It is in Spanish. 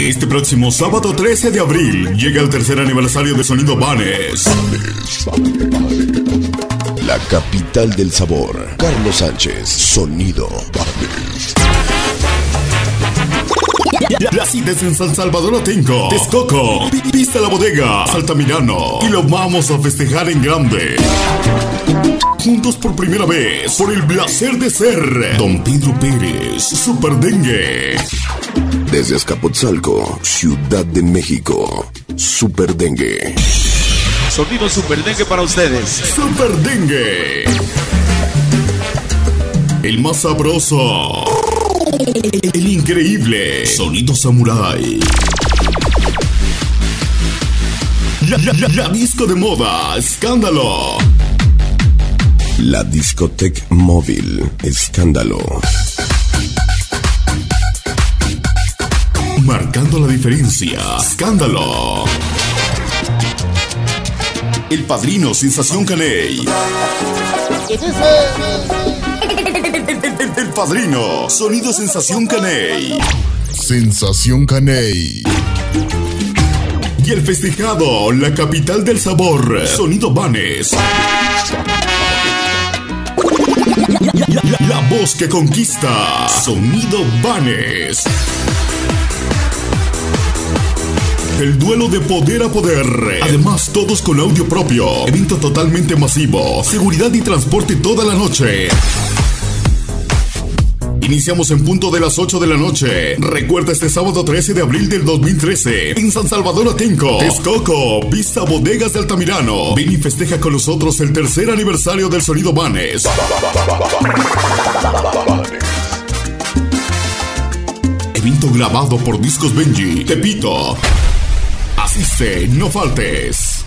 Este próximo sábado 13 de abril llega el tercer aniversario de Sonido Vanes. La capital del sabor. Carlos Sánchez, Sonido Vanes. La cita es en San Salvador Atenco, Texcoco, Pi- Pista La Bodega, Altamirano. Y lo vamos a festejar en grande. Juntos por primera vez, por el placer de ser Don Pedro Pérez, Super Dengue. Desde Azcapotzalco, Ciudad de México. Super Dengue. Sonido Super Dengue para ustedes. Super Dengue. El más sabroso. El increíble. Sonido Samurai. La, la- la- la disco de moda. Escándalo. La discoteca móvil. Escándalo. Marcando la diferencia. Escándalo. El padrino Sensación Caney. El, padrino. Sonido Sensación Caney. Sensación Caney. Y el festejado, la capital del sabor, Sonido Vanes. La- la voz que conquista, Sonido Vanes. El duelo de poder a poder. Además, todos con audio propio. Evento totalmente masivo. Seguridad y transporte toda la noche. Iniciamos en punto de las 8 de la noche. Recuerda este sábado 13 de abril del 2013 en San Salvador Atenco, Texcoco, Vista Bodegas de Altamirano. Ven y festeja con nosotros el tercer aniversario del Sonido Vanes. Evento grabado por Discos Benji. Tepito. Asiste, no faltes.